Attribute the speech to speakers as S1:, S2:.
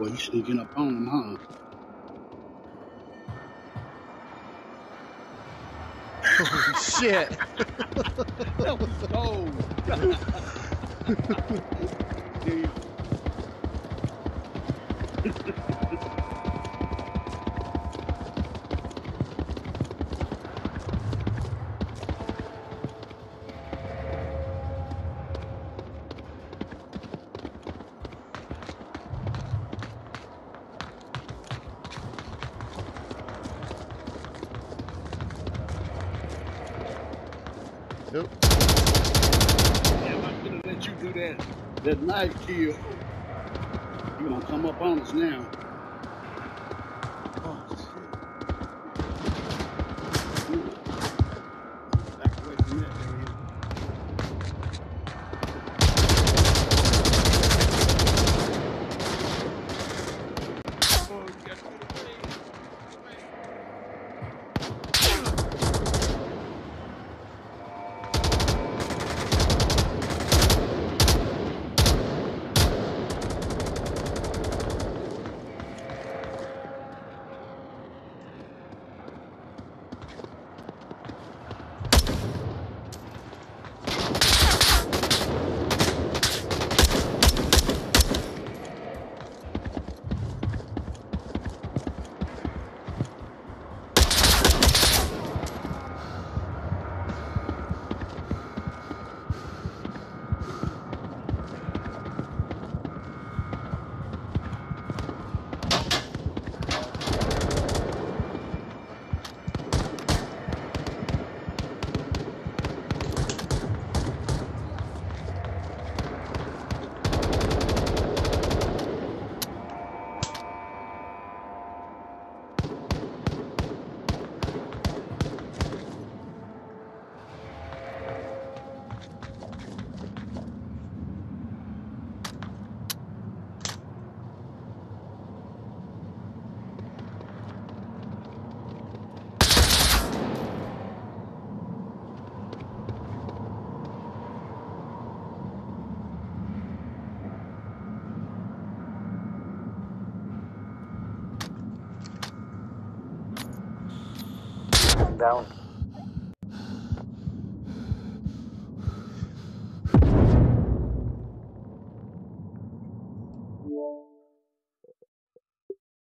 S1: Boy, you sneaking up on him, huh?
S2: Holy shit!
S1: That was cold.
S2: Nope.
S1: Damn, I could have let you do that. That knife kill. You gonna come up on us now?
S2: Oh, shit.
S1: Back away from that,
S3: down.